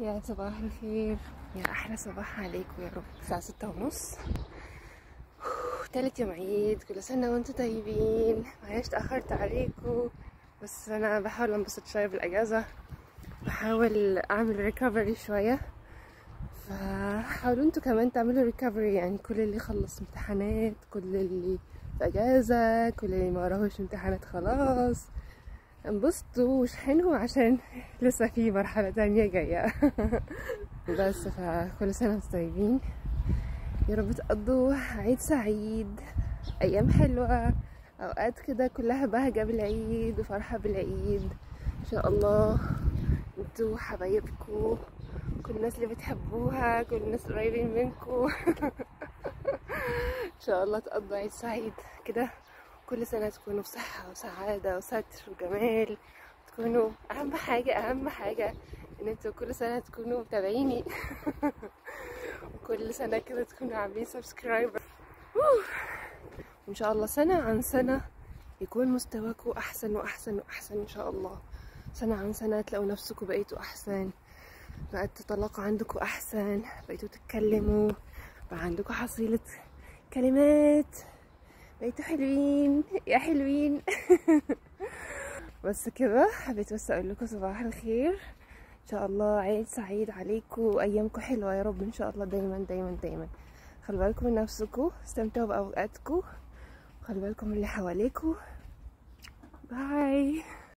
يا صباح الخير. يا أحلى صباح عليكم يا رب. الساعة ستة ونص. تالت يوم عيد. كل سنة وأنتم طيبين. معلش تاخرت عليكم. بس أنا بحاول أنبسط شوية بالأجازة. بحاول أعمل recovery شوية. فحاولوا أنتوا كمان تعملوا recovery يعني كل اللي خلص امتحانات كل اللي في أجازة كل اللي ما امتحانات خلاص. انبسطوا واشحنوا عشان لسه في مرحلة تانية جاية. بس فكل سنة وأنتم طيبين. يا رب تقضوا عيد سعيد. أيام حلوة. أوقات كده كلها بهجة بالعيد وفرحة بالعيد. إن شاء الله أنتوا حبايبكوا. كل الناس اللي بتحبوها كل الناس قريبين منكوا. إن شاء الله تقضوا عيد سعيد كده. كل سنة تكونوا بصحة وسعادة وستر وجمال تكونوا أهم حاجة أهم حاجة إن أنتوا كل سنة تكونوا متابعيني. وكل سنة كده تكونوا عاملين سبسكرايب وإن شاء الله سنة عن سنة يكون مستواكم أحسن وأحسن وأحسن إن شاء الله سنة عن سنة تلاقوا نفسكم بقيتوا أحسن بقت تطلقوا عندكم أحسن بقيتوا تتكلموا بقى عندكم حصيلة كلمات بقيتوا حلوين. يا حلوين. بس كده حبيت بس أقول لكم صباح الخير. إن شاء الله عيد سعيد عليكم وأيامكم حلوة يا رب إن شاء الله دايما دايما دايما. خلوا بالكم من نفسكم. استمتعوا بأوقاتكم. خلوا بالكم من اللي حواليكم. باي